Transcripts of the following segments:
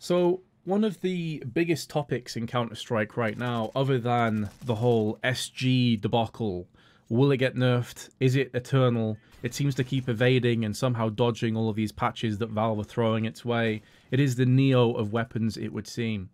So, one of the biggest topics in Counter Strike right now, other than the whole SG debacle, will it get nerfed? Is it eternal? It seems to keep evading and somehow dodging all of these patches that Valve are throwing its way. It is the Neo of weapons, it would seem.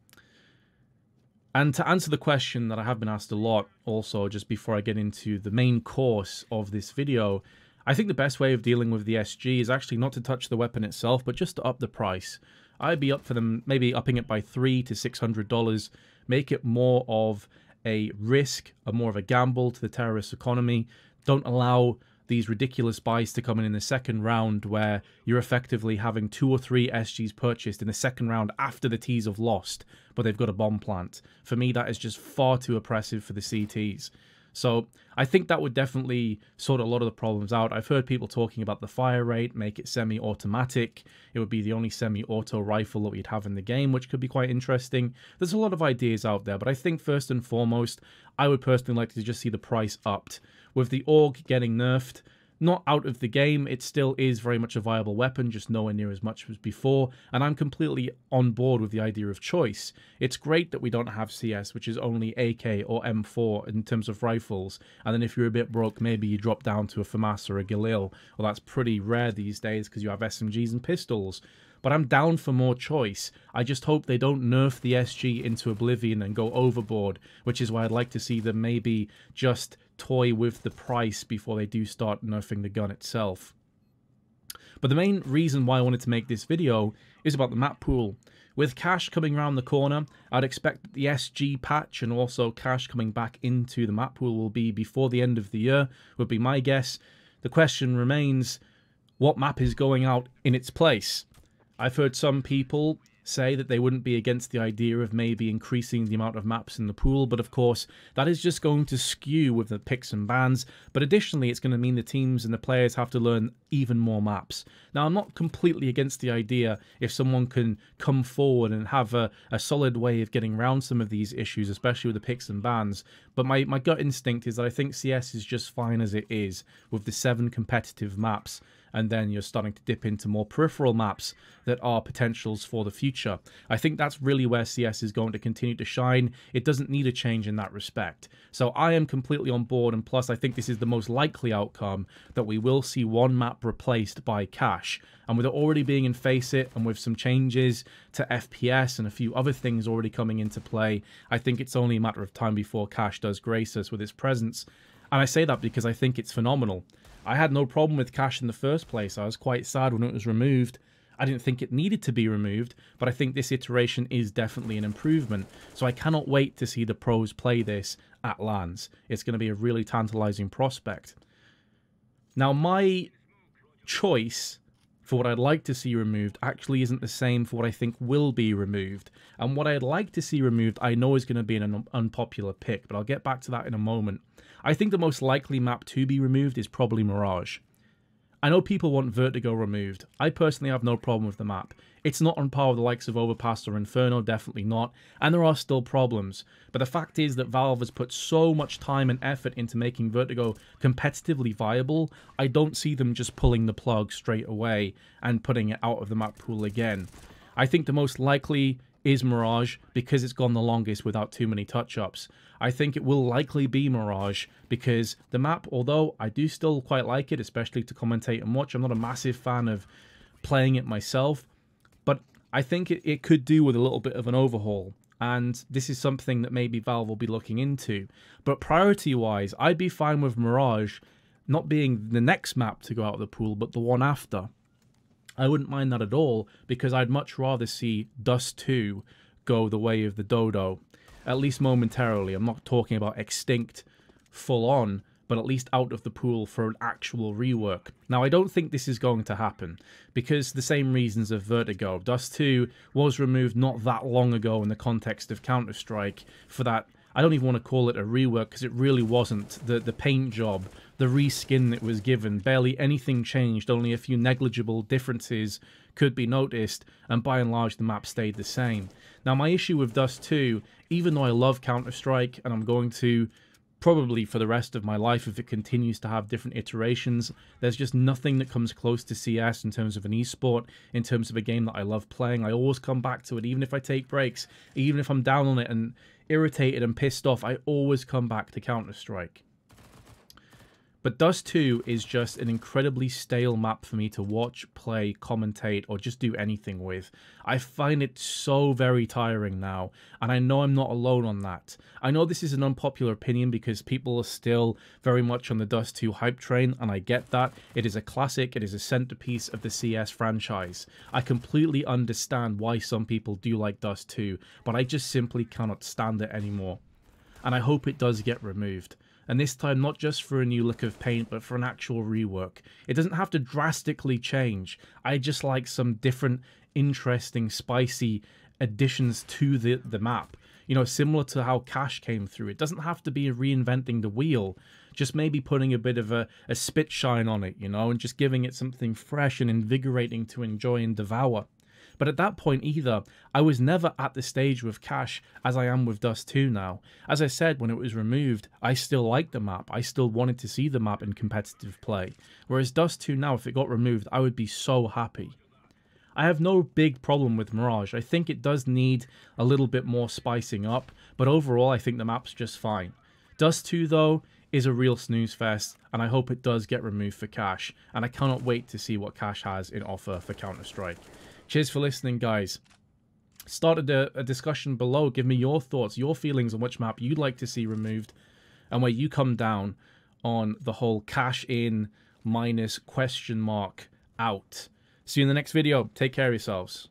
And to answer the question that I have been asked a lot, also, just before I get into the main course of this video, I think the best way of dealing with the SG is actually not to touch the weapon itself, but just to up the price. I'd be up for them maybe upping it by three to six hundred dollars, make it more of a risk, a more of a gamble to the terrorist economy. Don't allow these ridiculous buys to come in in the second round where you're effectively having two or three SGs purchased in the second round after the Ts have lost, but they've got a bomb plant. For me, that is just far too oppressive for the CTs. So I think that would definitely sort a lot of the problems out. I've heard people talking about the fire rate, make it semi-automatic. It would be the only semi-auto rifle that we'd have in the game, which could be quite interesting. There's a lot of ideas out there, but I think first and foremost, I would personally like to just see the price upped. With the AUG getting nerfed, not out of the game. It still is very much a viable weapon, just nowhere near as much as before. And I'm completely on board with the idea of choice. It's great that we don't have CS, which is only AK or M4 in terms of rifles. And then if you're a bit broke, maybe you drop down to a FAMAS or a Galil. Well, that's pretty rare these days because you have SMGs and pistols but I'm down for more choice. I just hope they don't nerf the SG into oblivion and go overboard, which is why I'd like to see them maybe just toy with the price before they do start nerfing the gun itself. But the main reason why I wanted to make this video is about the map pool. With Cache coming around the corner, I'd expect that the SG patch and also Cache coming back into the map pool will be before the end of the year, would be my guess. The question remains, what map is going out in its place? I've heard some people say that they wouldn't be against the idea of maybe increasing the amount of maps in the pool, but of course, that is just going to skew with the picks and bans. But additionally, it's going to mean the teams and the players have to learn even more maps. Now, I'm not completely against the idea if someone can come forward and have a, a solid way of getting around some of these issues, especially with the picks and bans. But my, my gut instinct is that I think CS is just fine as it is with the seven competitive maps and then you're starting to dip into more peripheral maps that are potentials for the future. I think that's really where CS is going to continue to shine. It doesn't need a change in that respect. So I am completely on board, and plus, I think this is the most likely outcome that we will see one map replaced by Cache. And with it already being in FACEIT and with some changes to FPS and a few other things already coming into play, I think it's only a matter of time before Cache does grace us with its presence. And I say that because I think it's phenomenal. I had no problem with Cache in the first place. I was quite sad when it was removed. I didn't think it needed to be removed, but I think this iteration is definitely an improvement. So I cannot wait to see the pros play this at LANs. It's going to be a really tantalizing prospect. Now, my choice for what I'd like to see removed actually isn't the same for what I think will be removed. And what I'd like to see removed, I know is going to be an un unpopular pick, but I'll get back to that in a moment. I think the most likely map to be removed is probably Mirage. I know people want Vertigo removed. I personally have no problem with the map. It's not on par with the likes of Overpass or Inferno, definitely not, and there are still problems. But the fact is that Valve has put so much time and effort into making Vertigo competitively viable, I don't see them just pulling the plug straight away and putting it out of the map pool again. I think the most likely is Mirage because it's gone the longest without too many touch-ups. I think it will likely be Mirage because the map, although I do still quite like it, especially to commentate and watch, I'm not a massive fan of playing it myself, but I think it, it could do with a little bit of an overhaul. And this is something that maybe Valve will be looking into. But priority-wise, I'd be fine with Mirage not being the next map to go out of the pool, but the one after. I wouldn't mind that at all because I'd much rather see Dust 2 go the way of the Dodo, at least momentarily. I'm not talking about extinct full on, but at least out of the pool for an actual rework. Now, I don't think this is going to happen because the same reasons of Vertigo. Dust 2 was removed not that long ago in the context of Counter Strike for that. I don't even want to call it a rework because it really wasn't. The, the paint job the reskin that was given. Barely anything changed, only a few negligible differences could be noticed, and by and large the map stayed the same. Now my issue with Dust 2, even though I love Counter-Strike and I'm going to probably for the rest of my life if it continues to have different iterations. There's just nothing that comes close to CS in terms of an esport, in terms of a game that I love playing. I always come back to it, even if I take breaks, even if I'm down on it and irritated and pissed off, I always come back to Counter-Strike. But Dust 2 is just an incredibly stale map for me to watch, play, commentate, or just do anything with. I find it so very tiring now, and I know I'm not alone on that. I know this is an unpopular opinion because people are still very much on the Dust 2 hype train, and I get that. It is a classic, it is a centerpiece of the CS franchise. I completely understand why some people do like Dust 2, but I just simply cannot stand it anymore. And I hope it does get removed and this time not just for a new look of paint, but for an actual rework. It doesn't have to drastically change. I just like some different, interesting, spicy additions to the, the map. You know, similar to how Cache came through. It doesn't have to be reinventing the wheel, just maybe putting a bit of a, a spit shine on it, you know, and just giving it something fresh and invigorating to enjoy and devour. But at that point either, I was never at the stage with Cache as I am with Dust 2 now. As I said, when it was removed, I still liked the map. I still wanted to see the map in competitive play. Whereas Dust 2 now, if it got removed, I would be so happy. I have no big problem with Mirage. I think it does need a little bit more spicing up, but overall I think the map's just fine. Dust 2 though is a real snooze fest, and I hope it does get removed for Cache, and I cannot wait to see what Cache has in offer for Counter-Strike. Cheers for listening, guys. Started a, a discussion below. Give me your thoughts, your feelings on which map you'd like to see removed, and where you come down on the whole Cache in minus question mark out. See you in the next video. Take care of yourselves.